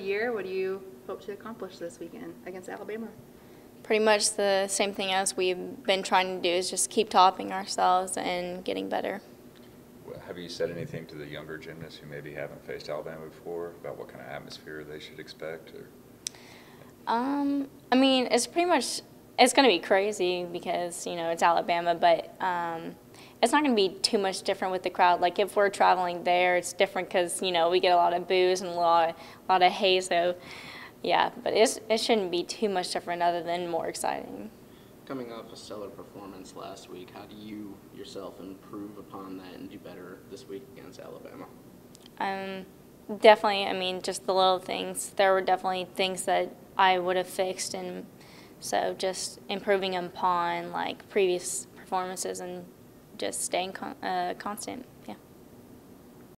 year. What do you hope to accomplish this weekend against Alabama? Pretty much the same thing as we've been trying to do is just keep topping ourselves and getting better. Have you said anything to the younger gymnasts who maybe haven't faced Alabama before about what kind of atmosphere they should expect? Or Um, I mean, it's pretty much it's going to be crazy because you know it's Alabama, but um, it's not going to be too much different with the crowd. Like if we're traveling there, it's different because you know we get a lot of boos and a lot, a lot of hay. So, yeah, but it's, it shouldn't be too much different, other than more exciting. Coming off a stellar performance last week, how do you yourself improve upon that and do better this week against Alabama? Um, definitely. I mean, just the little things. There were definitely things that I would have fixed, and so just improving upon like previous performances and just staying con- uh, constant.